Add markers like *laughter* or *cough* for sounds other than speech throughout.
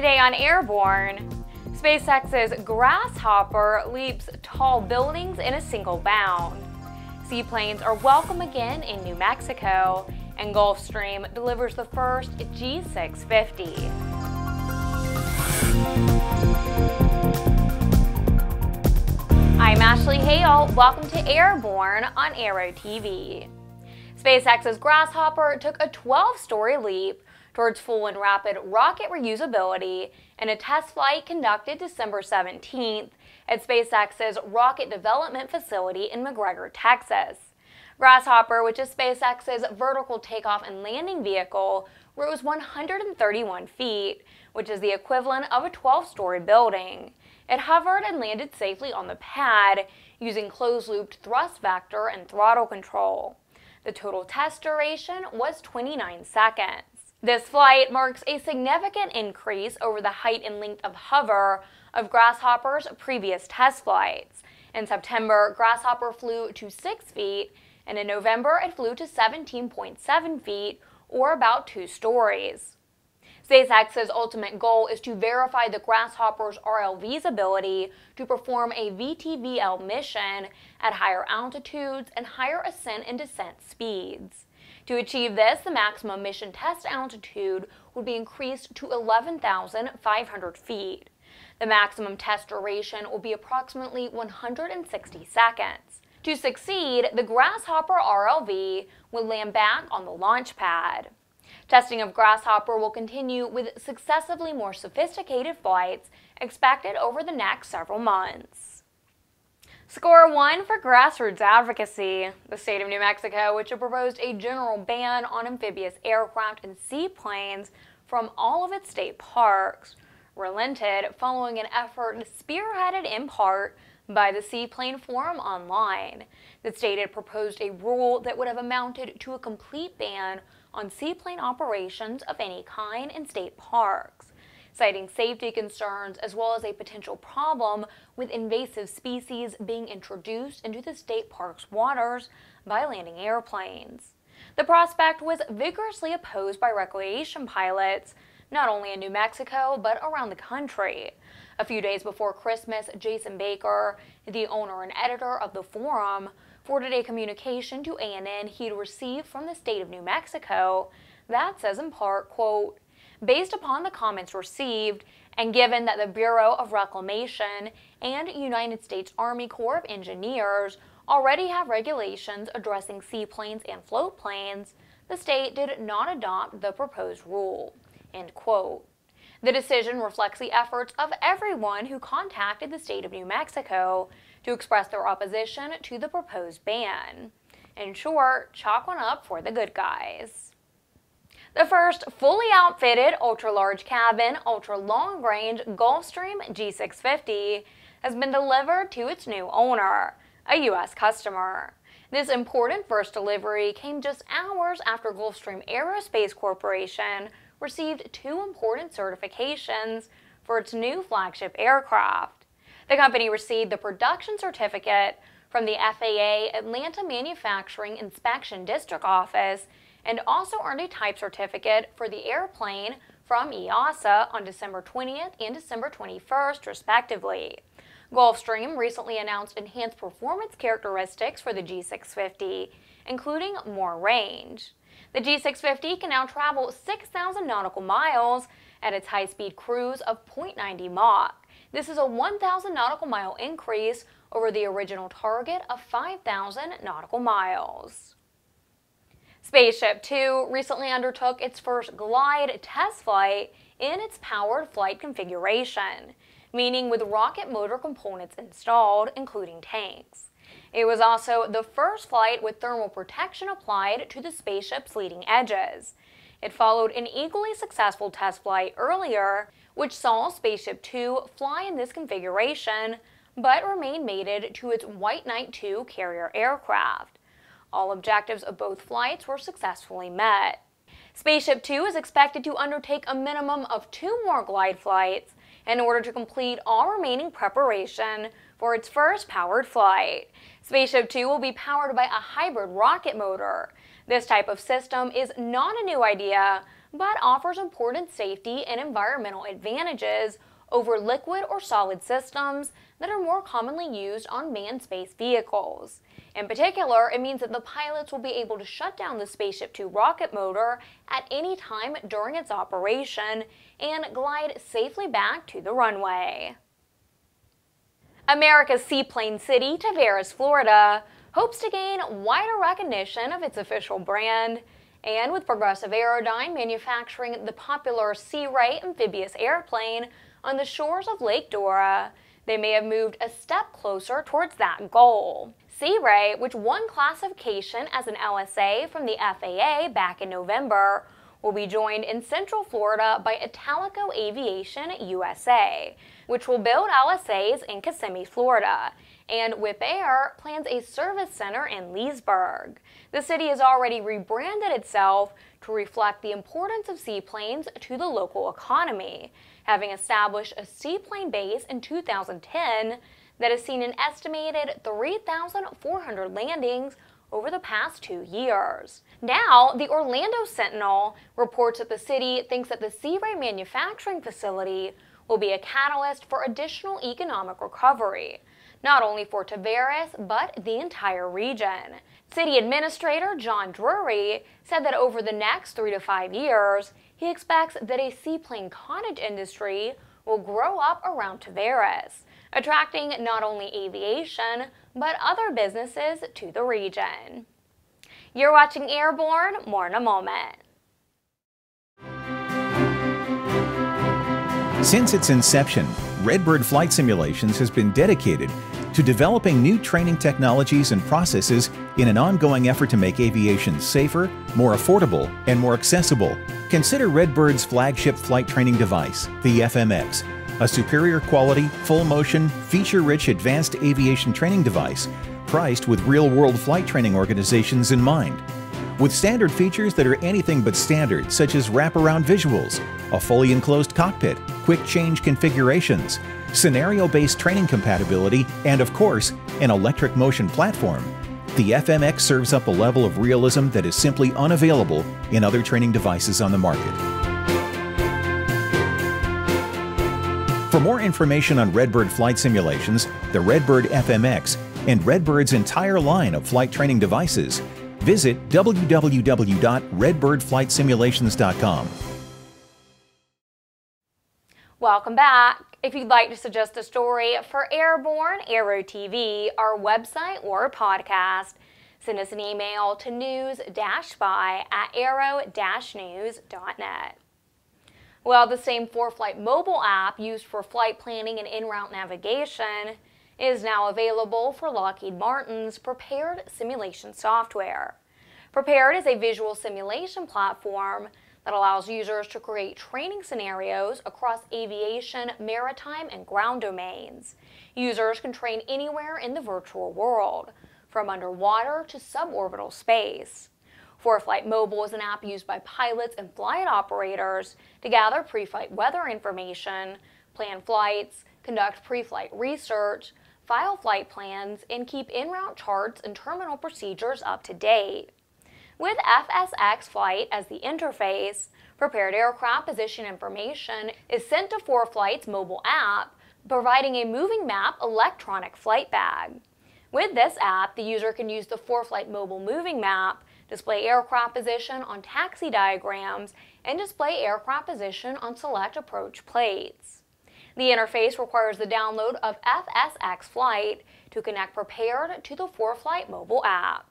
Today on Airborne, SpaceX's Grasshopper leaps tall buildings in a single bound. Seaplanes are welcome again in New Mexico, and Gulfstream delivers the first G650. I'm Ashley Hale. Welcome to Airborne on Aero TV. SpaceX's Grasshopper took a 12 story leap towards full and rapid rocket reusability in a test flight conducted December 17th at SpaceX's rocket development facility in McGregor, Texas. Grasshopper, which is SpaceX's vertical takeoff and landing vehicle, rose 131 feet, which is the equivalent of a 12 story building. It hovered and landed safely on the pad using closed looped thrust vector and throttle control. The total test duration was 29 seconds. This flight marks a significant increase over the height and length of hover of Grasshopper's previous test flights. In September, Grasshopper flew to 6 feet, and in November it flew to 17.7 feet, or about two stories. SpaceX's ultimate goal is to verify the Grasshopper's RLV's ability to perform a VTVL mission at higher altitudes and higher ascent and descent speeds. To achieve this, the maximum mission test altitude would be increased to 11,500 feet. The maximum test duration will be approximately 160 seconds. To succeed, the Grasshopper RLV will land back on the launch pad. Testing of Grasshopper will continue with successively more sophisticated flights expected over the next several months. Score one for grassroots advocacy. The state of New Mexico, which had proposed a general ban on amphibious aircraft and seaplanes from all of its state parks, relented following an effort spearheaded in part by the Seaplane Forum Online that stated proposed a rule that would have amounted to a complete ban on seaplane operations of any kind in state parks citing safety concerns as well as a potential problem with invasive species being introduced into the state park's waters by landing airplanes. The prospect was vigorously opposed by recreation pilots, not only in New Mexico, but around the country. A few days before Christmas, Jason Baker, the owner and editor of the forum, forwarded a communication to ANN he'd received from the state of New Mexico that says in part, quote, Based upon the comments received, and given that the Bureau of Reclamation and United States Army Corps of Engineers already have regulations addressing seaplanes and float planes, the state did not adopt the proposed rule. End quote. The decision reflects the efforts of everyone who contacted the state of New Mexico to express their opposition to the proposed ban. In short, chalk one up for the good guys. The first fully outfitted ultra-large cabin, ultra-long-range Gulfstream G650 has been delivered to its new owner, a U.S. customer. This important first delivery came just hours after Gulfstream Aerospace Corporation received two important certifications for its new flagship aircraft. The company received the production certificate from the FAA Atlanta Manufacturing Inspection District Office and also earned a type certificate for the airplane from EASA on December 20th and December 21st, respectively. Gulfstream recently announced enhanced performance characteristics for the G650, including more range. The G650 can now travel 6,000 nautical miles at its high-speed cruise of 0.90 Mach. This is a 1,000 nautical mile increase over the original target of 5,000 nautical miles. Spaceship Two recently undertook its first glide test flight in its powered flight configuration, meaning with rocket motor components installed, including tanks. It was also the first flight with thermal protection applied to the spaceship's leading edges. It followed an equally successful test flight earlier, which saw Spaceship Two fly in this configuration, but remain mated to its White Knight II carrier aircraft. All objectives of both flights were successfully met. Spaceship Two is expected to undertake a minimum of two more glide flights in order to complete all remaining preparation for its first powered flight. Spaceship Two will be powered by a hybrid rocket motor. This type of system is not a new idea, but offers important safety and environmental advantages over liquid or solid systems that are more commonly used on manned space vehicles. In particular, it means that the pilots will be able to shut down the Spaceship Two rocket motor at any time during its operation and glide safely back to the runway. America's seaplane city, Tavares, Florida, hopes to gain wider recognition of its official brand. And with Progressive Aerodyne manufacturing the popular SeaRey amphibious airplane on the shores of Lake Dora, they may have moved a step closer towards that goal. SeaRey, which won classification as an LSA from the FAA back in November, will be joined in Central Florida by Italico Aviation USA, which will build LSAs in Kissimmee, Florida. And Wipaire plans a service center in Leesburg. The city has already rebranded itself to reflect the importance of seaplanes to the local economy, having established a seaplane base in 2010 that has seen an estimated 3,400 landings over the past two years. Now, the Orlando Sentinel reports that the city thinks that the SeaRey manufacturing facility will be a catalyst for additional economic recovery, not only for Tavares, but the entire region. City Administrator John Drury said that over the next three to five years, he expects that a seaplane cottage industry will grow up around Tavares, attracting not only aviation, but other businesses to the region. You're watching Airborne, more in a moment. Since its inception, Redbird Flight Simulations has been dedicated to developing new training technologies and processes in an ongoing effort to make aviation safer, more affordable, and more accessible. Consider Redbird's flagship flight training device, the FMX, a superior quality, full motion, feature rich advanced aviation training device priced with real world flight training organizations in mind. With standard features that are anything but standard, such as wraparound visuals, a fully enclosed cockpit, quick change configurations, scenario based training compatibility, and of course, an electric motion platform, the FMX serves up a level of realism that is simply unavailable in other training devices on the market. For more information on Redbird flight simulations, the Redbird FMX, and Redbird's entire line of flight training devices, visit www.redbirdflightsimulations.com. Welcome back. If you'd like to suggest a story for Airborne, Aero TV, our website, or podcast, send us an email to news-by at aero-news.net. Well, the same ForeFlight mobile app used for flight planning and en route navigation is now available for Lockheed Martin's Prepar3D simulation software. Prepar3D is a visual simulation platform that allows users to create training scenarios across aviation, maritime, and ground domains. Users can train anywhere in the virtual world, from underwater to suborbital space. ForeFlight Mobile is an app used by pilots and flight operators to gather pre-flight weather information, plan flights, conduct pre-flight research, file flight plans, and keep en route charts and terminal procedures up to date. With FSX Flight as the interface, Prepar3D aircraft position information is sent to ForeFlight's mobile app, providing a moving map electronic flight bag. With this app, the user can use the Four Flight mobile moving map display aircraft position on taxi diagrams, and display aircraft position on select approach plates. The interface requires the download of FSX Flight to connect Prepar3D to the ForeFlight mobile app.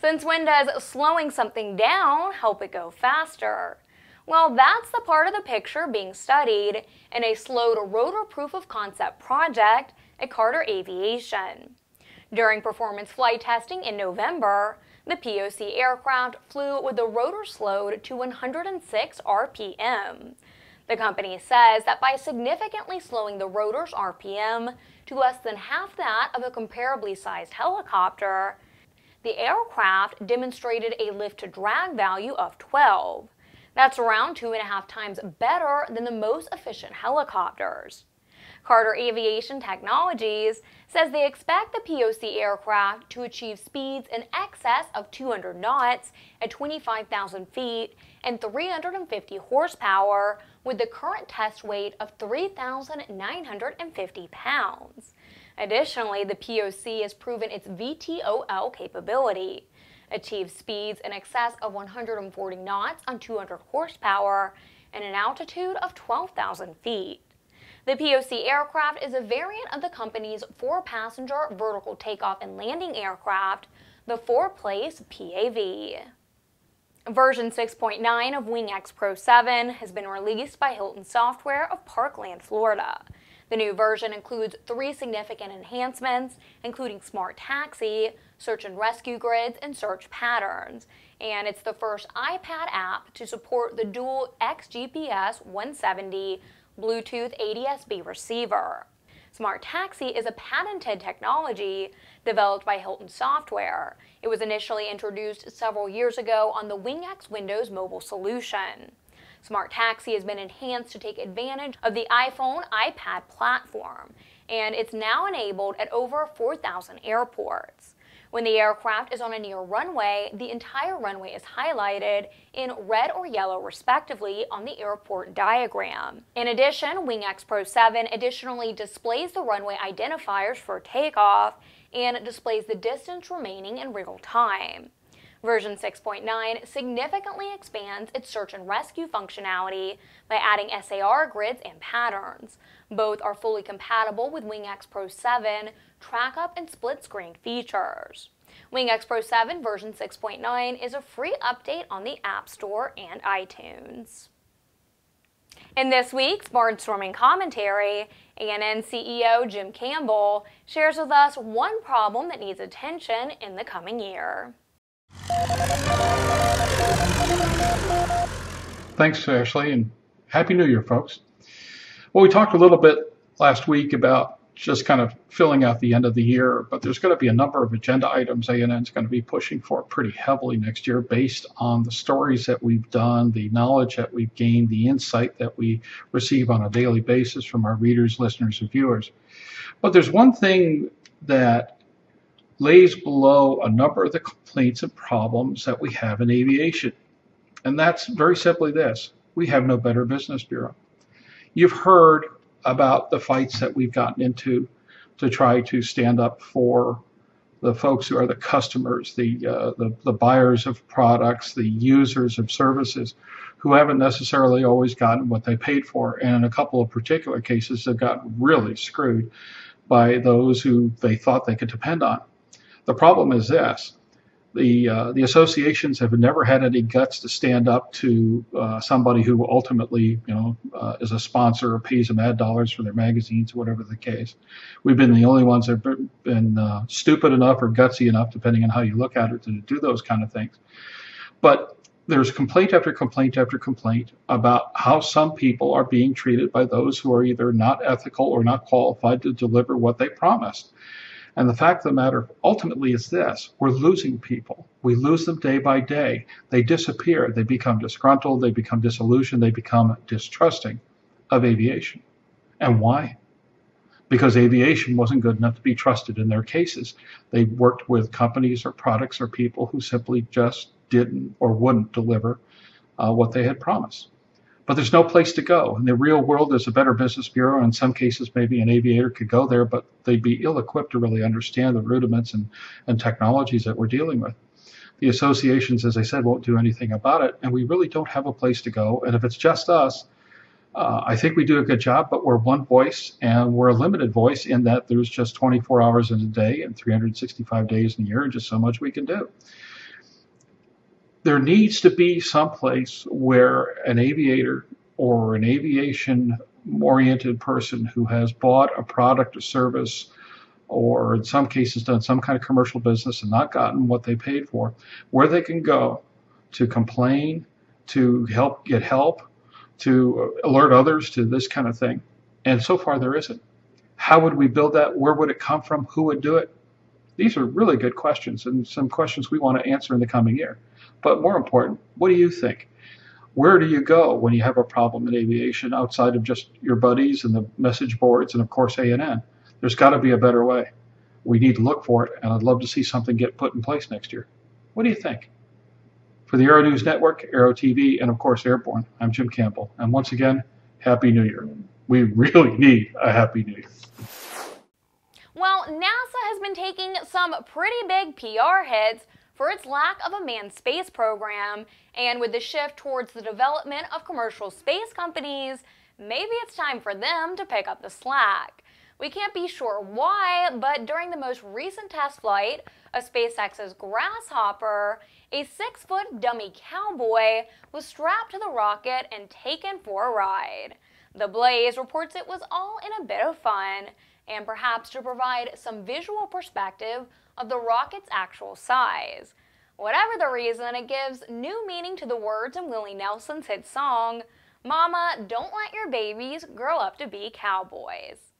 Since when does slowing something down help it go faster? Well, that's the part of the picture being studied in a slowed rotor proof of concept project at Carter Aviation. During performance flight testing in November, the POC aircraft flew with the rotor slowed to 106 RPM. The company says that by significantly slowing the rotor's RPM to less than half that of a comparably sized helicopter, the aircraft demonstrated a lift to drag value of 12. That's around two and a half times better than the most efficient helicopters. Carter Aviation Technologies says they expect the POC aircraft to achieve speeds in excess of 200 knots at 25,000 feet and 350 horsepower with the current test weight of 3,950 pounds. Additionally, the POC has proven its VTOL capability, achieved speeds in excess of 140 knots on 200 horsepower and an altitude of 12,000 feet. The POC aircraft is a variant of the company's four-passenger vertical takeoff and landing aircraft, the four-place PAV. Version 6.9 of WingX Pro 7 has been released by Hilton Software of Parkland, Florida. The new version includes three significant enhancements, including Smart Taxi, Search and Rescue Grids, and Search Patterns. And it's the first iPad app to support the dual XGPS 170 Bluetooth ADSB receiver. Smart Taxi is a patented technology developed by Hilton Software. It was initially introduced several years ago on the WingX Windows mobile solution. Smart Taxi has been enhanced to take advantage of the iPhone iPad platform, and it's now enabled at over 4,000 airports. When the aircraft is on a near runway, the entire runway is highlighted in red or yellow respectively on the airport diagram. In addition, WingX Pro 7 additionally displays the runway identifiers for takeoff and displays the distance remaining in real time. Version 6.9 significantly expands its search and rescue functionality by adding SAR grids and patterns. Both are fully compatible with WingX Pro 7 track-up and split-screen features. WingX Pro 7 version 6.9 is a free update on the App Store and iTunes. In this week's Barnstorming Commentary, ANN CEO Jim Campbell shares with us one problem that needs attention in the coming year. Thanks, Ashley, and Happy New Year, folks. Well, we talked a little bit last week about just kind of filling out the end of the year, but there's going to be a number of agenda items ANN is going to be pushing for pretty heavily next year based on the stories that we've done, the knowledge that we've gained, the insight that we receive on a daily basis from our readers, listeners, and viewers. But there's one thing that lays below a number of the complaints and problems that we have in aviation. And that's very simply this we have no better business bureau. You've heard about the fights that we've gotten into to try to stand up for the folks who are the customers, the, uh, the, the buyers of products, the users of services, who haven't necessarily always gotten what they paid for, and in a couple of particular cases, have gotten really screwed by those who they thought they could depend on. The problem is this: the uh, the associations have never had any guts to stand up to uh, somebody who ultimately, you know, uh, is a sponsor or pays them ad dollars for their magazines, or whatever the case. We've been the only ones that have been uh, stupid enough or gutsy enough, depending on how you look at it, to do those kind of things. But there's complaint after complaint after complaint about how some people are being treated by those who are either not ethical or not qualified to deliver what they promised. And the fact of the matter ultimately is this we're losing people. We lose them day by day. They disappear. They become disgruntled. They become disillusioned. They become distrusting of aviation. And why? Because aviation wasn't good enough to be trusted in their cases. They worked with companies or products or people who simply just didn't or wouldn't deliver uh, what they had promised but there's no place to go. In the real world, there's a better business bureau. In some cases, maybe an aviator could go there, but they'd be ill equipped to really understand the rudiments and, and technologies that we're dealing with. The associations, as I said, won't do anything about it, and we really don't have a place to go. And if it's just us, uh, I think we do a good job, but we're one voice and we're a limited voice in that there's just 24 hours in a day and 365 days in a year, and just so much we can do there needs to be some place where an aviator or an aviation oriented person who has bought a product or service or in some cases done some kind of commercial business and not gotten what they paid for, where they can go to complain, to help get help, to alert others to this kind of thing. And so far there isn't. How would we build that? Where would it come from? Who would do it? These are really good questions and some questions we want to answer in the coming year. But more important, what do you think? where do you go when you have a problem in aviation outside of just your buddies and the message boards and of course ANN? There's got to be a better way. We need to look for it, and I'd love to see something get put in place next year. What do you think? For the Aero News Network, Aero TV, and of course Airborne, I'm Jim Campbell. And once again, Happy New Year. We *laughs* really need a Happy New Year. Taking some pretty big PR hits for its lack of a manned space program, and with the shift towards the development of commercial space companies, maybe it's time for them to pick up the slack. We can't be sure why, but during the most recent test flight of SpaceX's Grasshopper, a six foot dummy cowboy was strapped to the rocket and taken for a ride. The Blaze reports it was all in a bit of fun, and perhaps to provide some visual perspective of the rocket's actual size. Whatever the reason, it gives new meaning to the words in Willie Nelson's hit song, Mama, don't let your babies grow up to be cowboys.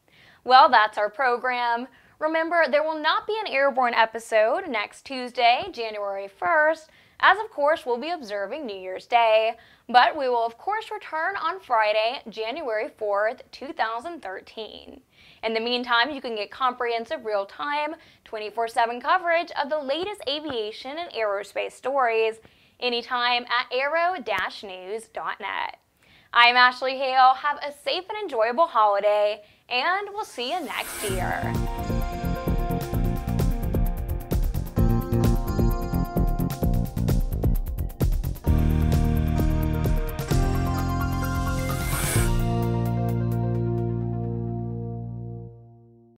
Well, that's our program. Remember, there will not be an airborne episode next Tuesday, January 1st, as of course we'll be observing New Year's Day, but we will of course return on Friday, January 4th, 2013. In the meantime, you can get comprehensive real-time, 24-7 coverage of the latest aviation and aerospace stories anytime at aero-news.net. I'm Ashley Hale. Have a safe and enjoyable holiday, and we'll see you next year.